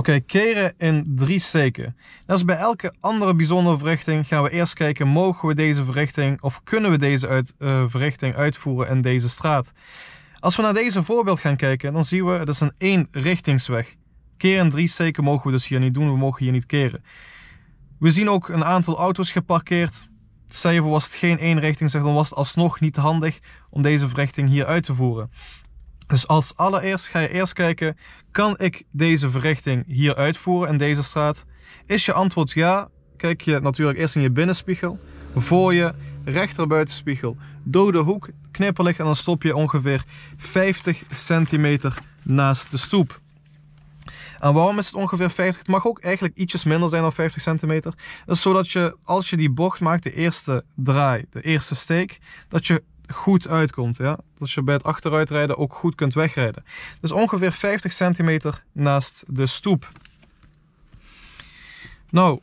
Oké, keren in drie steken. Net als bij elke andere bijzondere verrichting gaan we eerst kijken, mogen we deze verrichting of kunnen we deze uit, uh, verrichting uitvoeren in deze straat? Als we naar deze voorbeeld gaan kijken, dan zien we het is een eenrichtingsweg. Keren in drie steken mogen we dus hier niet doen, we mogen hier niet keren. We zien ook een aantal auto's geparkeerd. Stel je voor was het geen eenrichtingsweg, dan was het alsnog niet handig om deze verrichting hier uit te voeren. Dus als allereerst ga je eerst kijken, kan ik deze verrichting hier uitvoeren in deze straat? Is je antwoord ja, kijk je natuurlijk eerst in je binnenspiegel, voor je rechterbuitenspiegel, dode hoek, knipperlicht en dan stop je ongeveer 50 centimeter naast de stoep. En waarom is het ongeveer 50? Het mag ook eigenlijk ietsjes minder zijn dan 50 centimeter. Is zodat je, als je die bocht maakt, de eerste draai, de eerste steek, dat je goed uitkomt. Ja? Dat je bij het achteruitrijden ook goed kunt wegrijden. Dus ongeveer 50 centimeter naast de stoep. Nou,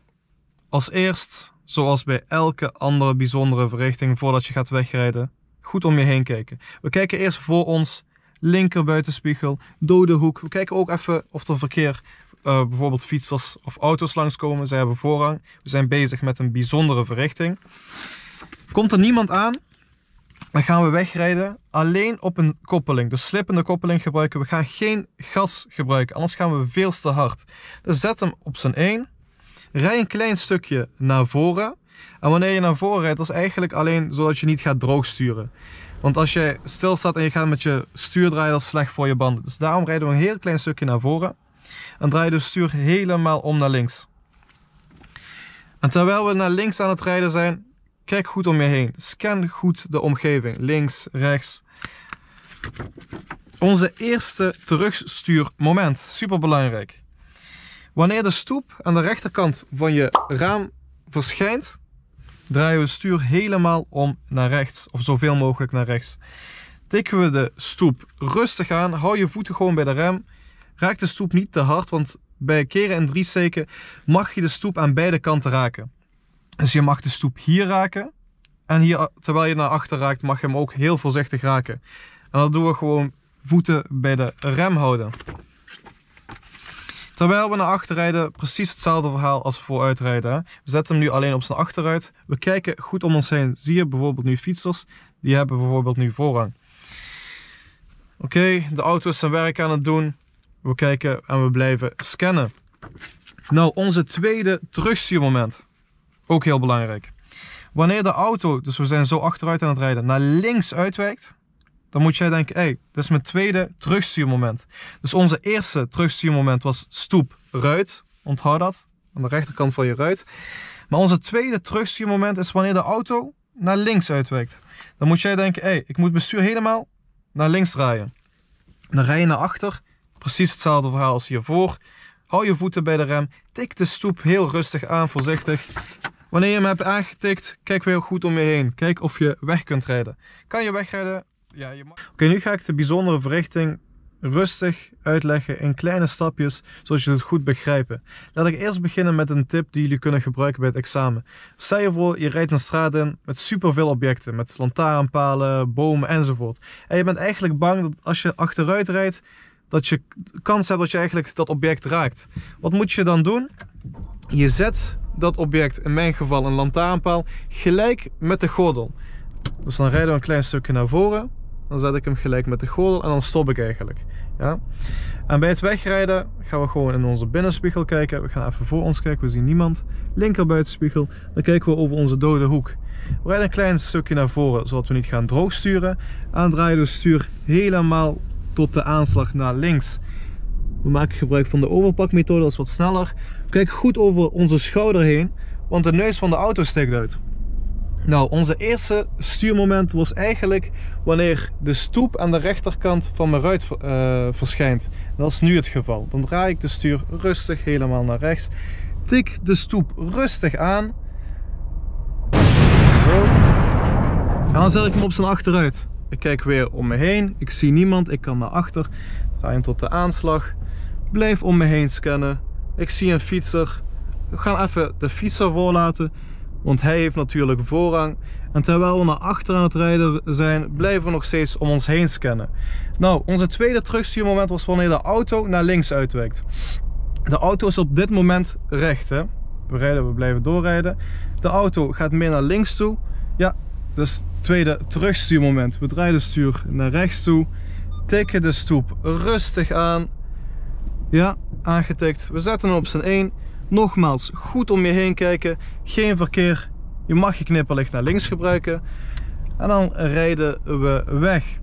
als eerst, zoals bij elke andere bijzondere verrichting voordat je gaat wegrijden, goed om je heen kijken. We kijken eerst voor ons, linker buitenspiegel, dode hoek. We kijken ook even of er verkeer, uh, bijvoorbeeld fietsers of auto's langskomen. Zij hebben voorrang. We zijn bezig met een bijzondere verrichting. Komt er niemand aan, dan gaan we wegrijden alleen op een koppeling. Dus slippende koppeling gebruiken. We gaan geen gas gebruiken, anders gaan we veel te hard. Dus zet hem op zijn 1. Rij een klein stukje naar voren. En wanneer je naar voren rijdt, dat is eigenlijk alleen zodat je niet gaat droog sturen. Want als je stilstaat en je gaat met je stuur draaien, dat is slecht voor je banden. Dus daarom rijden we een heel klein stukje naar voren. En draaien de stuur helemaal om naar links. En terwijl we naar links aan het rijden zijn, Kijk goed om je heen. Scan goed de omgeving. Links, rechts. Onze eerste terugstuurmoment. Super belangrijk. Wanneer de stoep aan de rechterkant van je raam verschijnt, draaien we het stuur helemaal om naar rechts. Of zoveel mogelijk naar rechts. Tikken we de stoep rustig aan. Hou je voeten gewoon bij de rem. Raak de stoep niet te hard, want bij keren en drie steken mag je de stoep aan beide kanten raken. Dus je mag de stoep hier raken. En hier, terwijl je naar achter raakt, mag je hem ook heel voorzichtig raken. En dat doen we gewoon voeten bij de rem houden. Terwijl we naar achter rijden, precies hetzelfde verhaal als vooruit rijden. We zetten hem nu alleen op zijn achteruit. We kijken goed om ons heen. Zie je bijvoorbeeld nu fietsers? Die hebben bijvoorbeeld nu voorrang. Oké, de auto is zijn werk aan het doen. We kijken en we blijven scannen. Nou, onze tweede terugstuurmoment. Ook heel belangrijk. Wanneer de auto, dus we zijn zo achteruit aan het rijden, naar links uitwijkt, dan moet jij denken, hé, hey, dit is mijn tweede terugstuurmoment. Dus onze eerste terugstuurmoment was stoep, ruit. Onthoud dat, aan de rechterkant van je ruit. Maar onze tweede terugstuurmoment is wanneer de auto naar links uitwijkt. Dan moet jij denken, hé, hey, ik moet mijn stuur helemaal naar links draaien. Dan rij je naar achter, precies hetzelfde verhaal als hiervoor. Hou je voeten bij de rem, tik de stoep heel rustig aan, voorzichtig. Wanneer je hem hebt aangetikt, kijk weer goed om je heen. Kijk of je weg kunt rijden. Kan je wegrijden? Ja, je mag. Oké, nu ga ik de bijzondere verrichting rustig uitleggen in kleine stapjes, zodat je het goed begrijpen. Laat ik eerst beginnen met een tip die jullie kunnen gebruiken bij het examen. Stel je voor, je rijdt een straat in met superveel objecten, met lantaarnpalen, bomen enzovoort. En je bent eigenlijk bang dat als je achteruit rijdt, dat je kans hebt dat je eigenlijk dat object raakt. Wat moet je dan doen? Je zet dat object, in mijn geval een lantaarnpaal, gelijk met de gordel. Dus dan rijden we een klein stukje naar voren. Dan zet ik hem gelijk met de gordel en dan stop ik eigenlijk. Ja? En bij het wegrijden gaan we gewoon in onze binnenspiegel kijken. We gaan even voor ons kijken, we zien niemand. Linker buitenspiegel, dan kijken we over onze dode hoek. We rijden een klein stukje naar voren, zodat we niet gaan droog sturen. En draaien we stuur helemaal tot de aanslag naar links. We maken gebruik van de overpakmethode, dat is wat sneller. Kijk goed over onze schouder heen, want de neus van de auto steekt uit. Nou, onze eerste stuurmoment was eigenlijk wanneer de stoep aan de rechterkant van mijn ruit uh, verschijnt. Dat is nu het geval. Dan draai ik de stuur rustig helemaal naar rechts. Tik de stoep rustig aan. Zo. En dan zet ik hem op zijn achteruit. Ik kijk weer om me heen. Ik zie niemand. Ik kan naar achter. Draai hem tot de aanslag. Blijf om me heen scannen. Ik zie een fietser. We gaan even de fietser voorlaten. Want hij heeft natuurlijk voorrang. En terwijl we naar achter aan het rijden zijn, blijven we nog steeds om ons heen scannen. Nou, onze tweede terugstuurmoment was wanneer de auto naar links uitwijkt. De auto is op dit moment recht. Hè? We rijden, we blijven doorrijden. De auto gaat meer naar links toe. Ja, dus tweede terugstuurmoment. We draaien de stuur naar rechts toe. Tikken de stoep rustig aan. Ja, aangetikt. We zetten hem op zijn 1. Nogmaals, goed om je heen kijken. Geen verkeer. Je mag je knipperlicht naar links gebruiken. En dan rijden we weg.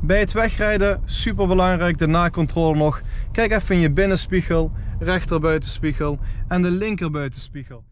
Bij het wegrijden, super belangrijk, de nakontrole nog. Kijk even in je binnenspiegel, rechter buitenspiegel en de linker buitenspiegel.